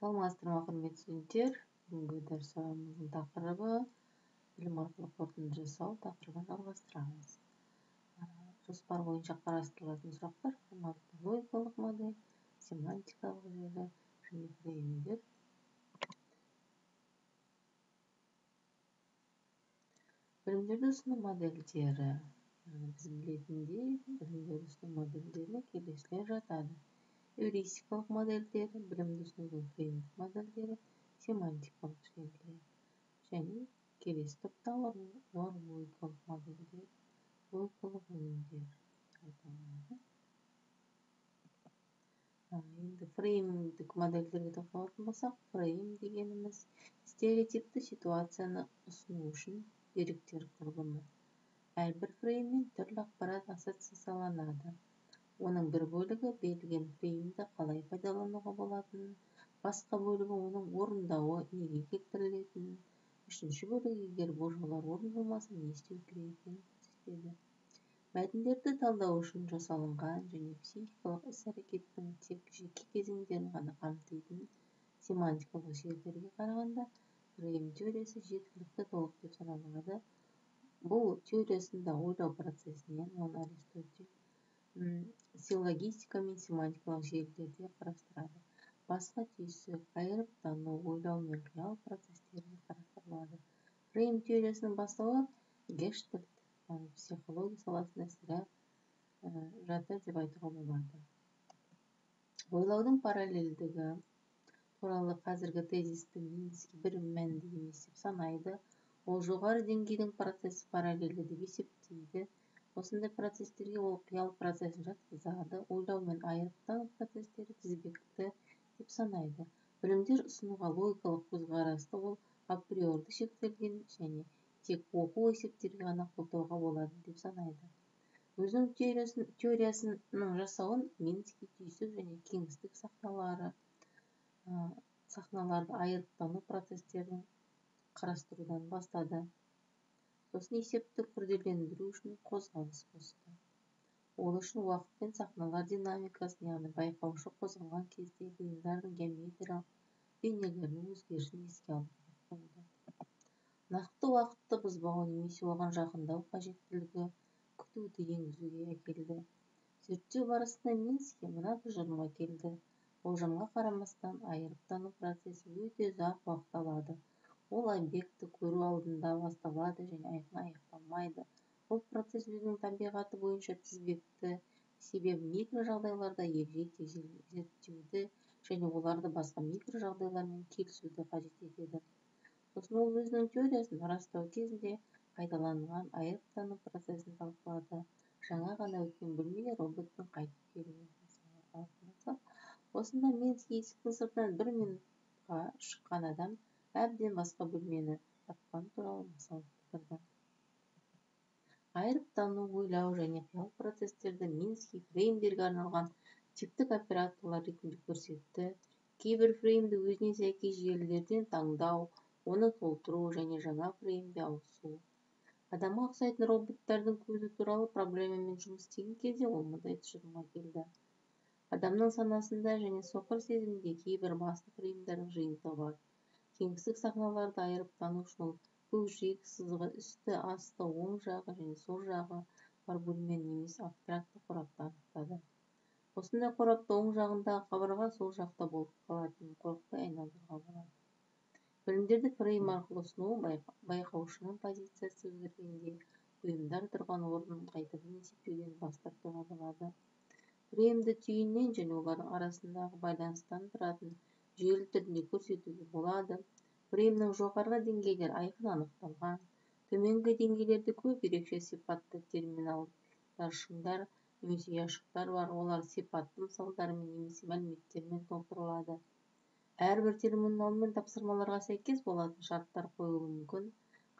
саламатсыздар ма құрметті студенттер бүгінгі дәрісіміздің тақырыбы білім арқылы қорытынды жасау тақырыбын жалғастырамыз. Жоспар бойынша қарастырылатын сұрақтар форматты логикалық модель семантикалық желі және фреймдер білімдерді ұсыну модельдері біз білетіндей білімдерді ұсыну модельдеріне келесілер жатады. Эвристикалық модельдер білімді түсінудің фреймдік модельдері семантикалық желілер және келесі топтағы олар логикалық модельдер логикалық өнімдер аталады енді фреймдік модельдерге тоқталатын болсақ фрейм дегеніміз. Стереотипті ситуацияны ұсыну үшін деректер құрылымы. Әрбір фрейммен түрлі ақпарат ассоциацияланады. Оның бір бөлігі берілген фреймді қалай пайдалануға болатынын басқа бөлігі оның орындауы неге келтірілетінін үшінші бөлігі егер болжаулар орындалмаса не істеу керек екенін көрсетеді мәтіндерді талдау үшін жасалынған және психикалық іс-әрекеттің тек жеке кезеңдерін ғана қамтитын семантикалық желілерге қарағанда фрейм теориясы жеткілікті толық деп саналады. Бұл теориясында ойлау процесінен оны аристотель силлогистика мен семантикалық желілерде қарастырады басқа түйсік айырып тану ойлау мен қиял процесстері қарастырылады фрейм теориясының бастауы гештальт психология саласында сірә жатыр деп айтуға болады ойлаудың параллельдігі туралы қазіргі тезисті мински бір мәнді емес деп санайды. Ол жоғары деңгейдің процесі параллельді деп есептейді. Осындай процестерге ол қиял процесін жатқызады ойлау мен айырып тану процестері тізбекті деп санайды. Білімдер ұсынуға логикалық көзқарасты ол априорды шектелген және тек оқу есептерге ғана қолдауға болады деп санайды. Өзінің теориясын, теориясының жасауын мински түйсік және кеңістік сахналары сахналарды айырып тану процестерін қарастырудан бастады. Сосын есепті күрделендіру үшін қозғалыс қосты. Ол үшін уақыт пен сахналар динамикасын яғни байқаушы қозғалған кезде бұйымдардың геометриялық бейнелерінің өзгерісін еске алу болды нақты уақытты бұзбау немесе оған жақындау қажеттілігі күтуді енгізуге әкелді. Зерттеу барысында мински мына тұжырымға келді. Болжамға қарамастан айырып тану процесі өте ұзақ уақыт алады. Ол объекті көру алдында басталады және аяқталмайды. Бұл процесс өзінің табиғаты бойынша тізбекті себебі микро жағдайларда егжей тегжейлі зерттеуді және оларды басқа микро жағдайлармен келісуді қажет етеді. Сосын ол өзінің теориясын растау кезінде пайдаланған айырып тану процесін талқылады. Жаңа ғана өткен бөлмеге роботтың қайтып келуі осында мински есіктің сыртынан бір минутқа шыққан адам әбден басқа бөлмені тапқаны туралы мысал келтірді. Айырып ойлау және қиял процестерді мински фреймдерге арналған типтік операторлар ретінде көрсетті. Кейбір фреймді өзіне сәйкес желілерден таңдау оны толтыру және жаңа фреймге ауысу. Адамға ұқсайтын роботтардың көзі туралы проблемамен жұмыс істеген кезде ол мындай тұжырымға келді. Адамның санасында және соқыр сезімінде кейбір басты фреймдердің жиынтығы бар кеңістік сахналарды айырып тану үшін ол көкжиек сызығы үсті асты оң жағы және сол жағы бар бөлмені немесе абстракты қорапты анықтады. Осындай қорапты оң жағындағы қабырға сол жақта болып қалатынын қорықпай айналдыруға болады. Білімдерді фрейм арқылы ұсыну байқаушының позициясы өзгергенде бұйымдар тұрған орнын қайтадан есептеуден бас тартуға болады. Фреймді түйіннен және олардың арасындағы байланыстан тұратын жүйелі түрінде көрсетуге болады. Фреймнің жоғарғы деңгейлері айқын анықталған төменгі деңгейлерде көп ерекше сипатты терминалдар шыңдар немесе ұяшықтар бар. Олар сипатты мысалдармен немесе мәліметтермен толтырылады. Әрбір терминал мен тапсырмаларға сәйкес болатын шарттар қойылуы мүмкін.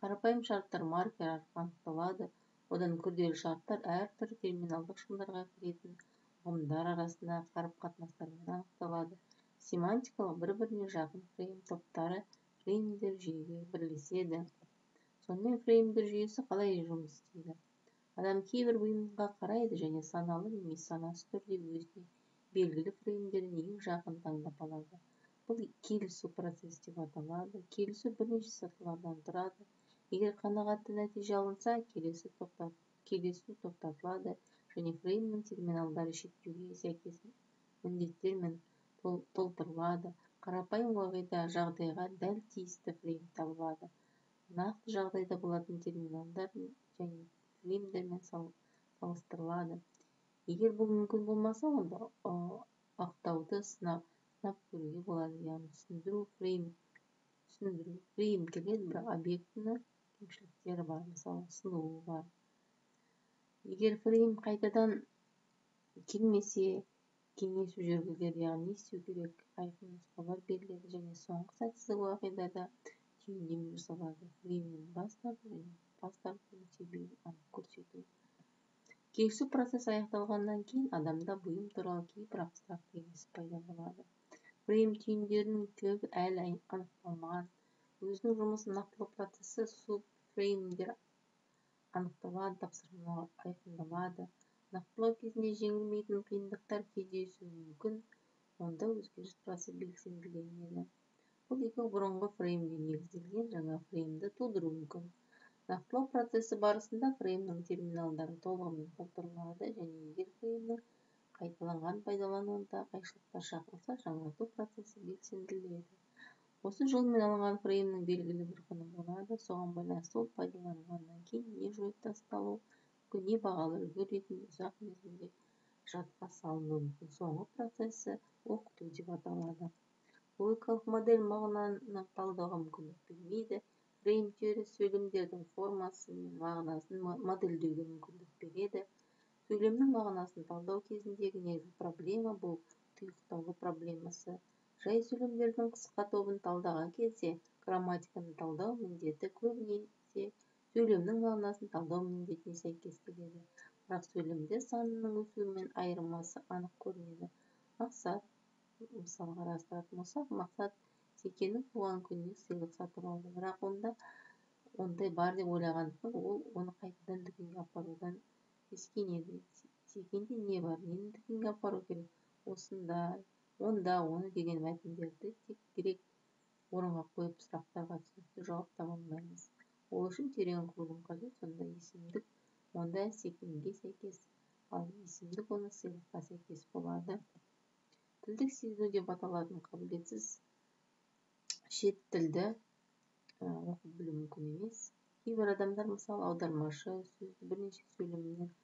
Қарапайым шарттар маркер арқылы анықталады. Одан күрделі шарттар әртүрлі терминалдық шыңдарға кіретін ұғымдар арасындағы қарым қатынастармен анықталады. Семантикалық бір-біріне жақын фрейм топтары фреймдер жүйеге бірлеседі сонымен фреймдер жүйесі қалай жұмыс істейді адам кейбір бұйымға қарайды және саналы немесе санасыз түрде өзіне белгілі фреймдерден ең жақын таңдап алады бұл келісу процесі деп аталады келісу бірнеше сатылардан тұрады егер қанағатты нәтиже алынса келесі тоқтат, келесу тоқтатылады және фреймнің терминалдары шектеуге сәйкес міндеттермен толтырылады қарапайым уағида жағдайға дәл тиісті фрейм табылады. Нақты жағдайда болатын терминалдар және фреймдермен салыстырылады. Егер бұл мүмкін болмаса онда ақтауды сынап көруге болады. Яғни түсіндіру фрейм түсіндіру фрейм келеді бірақ объектіні кемшіліктері бар. Мысалы сынуы бар. Егер фрейм қайтадан келмесе кеңесу жүргізіледі яғни не істеу керек айқын нұсқаулар беріледі және соңғы сәтсіздік уақидада түйіндеме жасалады. Фреймнен бас тарту және бас тартудың себебін анық көрсету. Келісу процесі аяқталғаннан кейін адамда бұйым туралы кейбір абстрактты елес пайда болады. Фрейм түйіндерінің көбі әлі анықталмаған. Өзінің жұмысын нақтылау процесі субфреймдер анықталады тапсырмалар айқындалады. Нақтылау кезінде жеңілмейтін қиындықтар кездесуі мүмкін онда өзгеріс процесі белсенділенеді бұл екі бұрынғы фреймге негізделген жаңа фреймді тудыруы мүмкін. Нақтылау процесі барысында фреймнің терминалдары толығымен толтырылады және егер фреймнің қайталанған пайдалануында қайшылықтар шақырылса жаңарту процесі белсенділеді осы жолмен алынған фреймнің белгілі бір құны болады. Соған байланысты ол пайдаланылғаннан кейін не жойып тасталуы мүмкін не бағалы үлгі ретінде ұзақ мерзімге жадқа салынуы соңғы процесі оқыту деп аталады. Логикалық модель мағынаны талдауға мүмкіндік бермейді. Теориясы сөйлемдердің формасы мен мағынасын модельдеуге мүмкіндік береді. Сөйлемнің мағынасын талдау кезіндегі негізгі проблема бұл тұйықталу проблемасы. Жай сөйлемдердің қысқа тобын талдаған кезде грамматиканы талдау міндеті көбінесе сөйлемнің мағынасын талдау міндетіне сәйкес келеді бірақ сөйлемдер санының өсуімен айырмасы анық көрінеді. Мақсат мысалы қарастыратын болсақ мақсат секеннің туған күніне сыйлық сатып алды. Бірақ онда ондай бар деп ойлағандықтан ол оны қайтадан дүкенге апарудан сескенеді секенде не бар нені дүкенге апару керек? Осындай онда оны деген мәтіндерді тек керек орынға қойып сұрақтарға түсінікті жауап таба алмаймыз. Ол үшін терең құрылым қажет сонда есімдік онда секенге сәйкес. ал есімдік оны сыйлыққа сәйкес болады. тілдік сезіну деп аталатын қабілетсіз шет тілді оқып білу мүмкін емес. кейбір адамдар мысалы аудармашы сөзді бірнеше сөйлемнен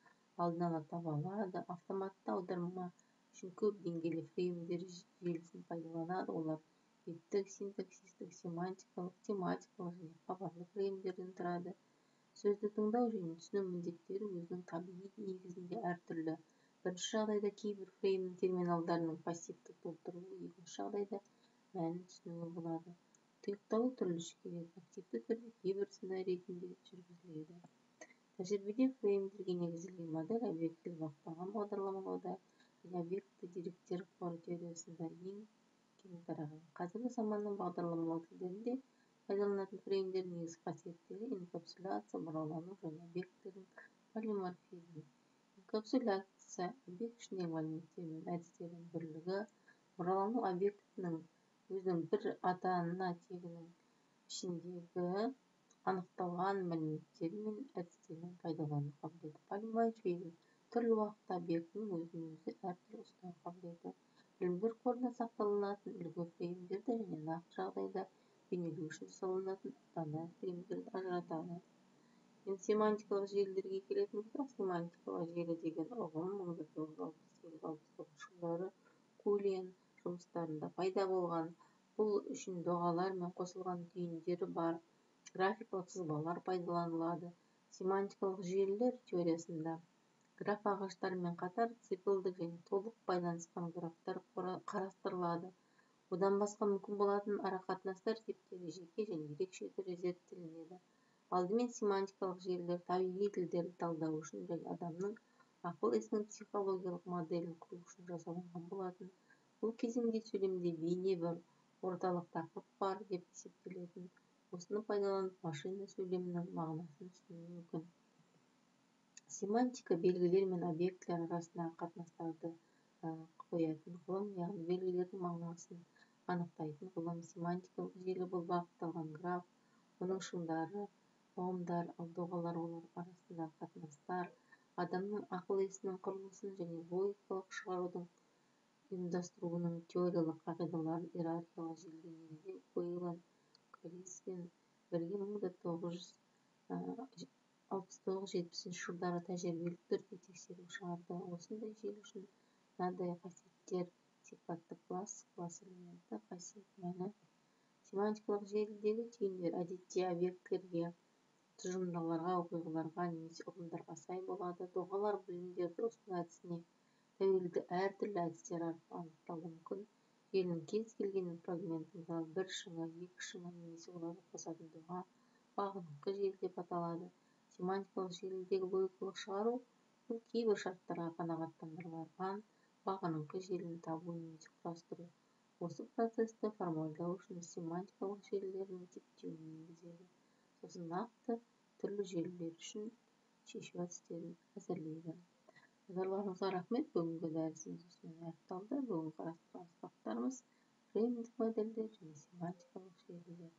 алдын ала таба алады. автоматты аударма үшін көп деңгейлі фреймдер желісін пайдаланады. олар беттік синтаксистік семантикалық тематикалық және хабарлы фреймдерден тұрады сөзді тыңдау және түсіну міндеттері өзінің табиғи негізінде әртүрлі бірінші жағдайда кейбір фреймнің терминалдарының пассивті толтыруы екінші жағдайда мәнін түсінуі болады тұйықталу түрліше келеді активті түрде кейбір сценарий ретінде жүргізіледі тәжірибеде фреймдерге негізделген модель объектілі бағытталған бағдарламалауда объекті деректер қоры теориясында ең кең тараған қазіргі заманның бағдарламалау тілдерінде пайдаланатын фреймдердің негізгі қасиеттері инкапсуляция бұралану және объектілердің полиморфизмі инкапсуляция объект ішіндегі мәліметтер мен әдістердің бірлігі бұралану объектінің өзінің бір ата-ана тегінің ішіндегі анықталған мәліметтер мен әдістермен пайдалану қабілеті. Полиморфизм түрлі уақытта объектінің өзін өзі әртүрлі ұстау қабілеті білімдер қорында сақталынатын үлгі фреймдерді және нақты жағдайда бейнелеу үшін жасалынатын дана фреймдерді ажыратады. Енді семантикалық желілерге келетін болсақ семантикалық желі деген ұғым мың бір тоғыз жүз алпыс сегіз алпыс тоғызыншы жылдары кулиен жұмыстарында пайда болған. Бұл үшін доғалар мен қосылған түйіндері бар графикалық сызбалар пайдаланылады. Семантикалық желілер теориясында граф ағаштарымен қатар циклдік және толық байланысқан графтар қарастырылады. Одан басқа мүмкін болатын арақатынастар типтері жеке және ерекше түрде зерттелінеді алдымен семантикалық желілер табиғи тілдерді талдау үшін және адамның ақыл есінің психологиялық моделін құру үшін жасалынған болатын. Бұл кезеңде сөйлемде бейне бір орталық тақырып бар деп есептелетін осыны пайдаланып машина сөйлемінің мағынасын түсіну мүмкін. Семантика белгілер мен объектілер арасындағы қатынастарды қоятын ғылым яғни белгілердің мағынасын анықтайтын ғылым семантикалық желі бұл бағытталған граф оның шыңдары ұғымдар ал доғалар олар арасындағы қатынастар адамның ақыл есінің құрылысын және логикалық шығарудың ұйымдастыруының теориялық қағидаларын иерархиялық желіге негіздеу коллинспен бірге мың да тоғыз жүз алпыс тоғыз жетпісінші жылдары тәжірибелік түрде тексеру шығарды осындай желі үшін мынадай қасиеттер сипатты класс класс элементі қасиет мәні. Семантикалық желідегі түйіндер әдетте объектілерге тұжырымдамаларға оқиғаларға немесе ұғымдарға сай болады. Доғалар білімдерді ұсыну әдісіне тәуелді әртүрлі әдістер арқылы анықталуы мүмкін. Желінің кез келген фрагменті мысалы бір шыңы екі шыңы немесе оларды қосатын доға бағыныңқы желі деп аталады. Семантикалық желідегі логикалық шығару бұл кейбір шарттарға қанағаттандырылған бағыныңқы желіні табу немесе құрастыру. Осы процесті формалдау үшін семантикалық желілердің типтеуін енгізеді. Сосын нақты түрлі желілер үшін шешу әдістерін әзірлейді. Назарларыңызға рахмет. Бүгінгі дәрісіміз осымен аяқталды. Бүгін қарастырған сабақтарымыз фреймдік модельдер және семантикалық желілер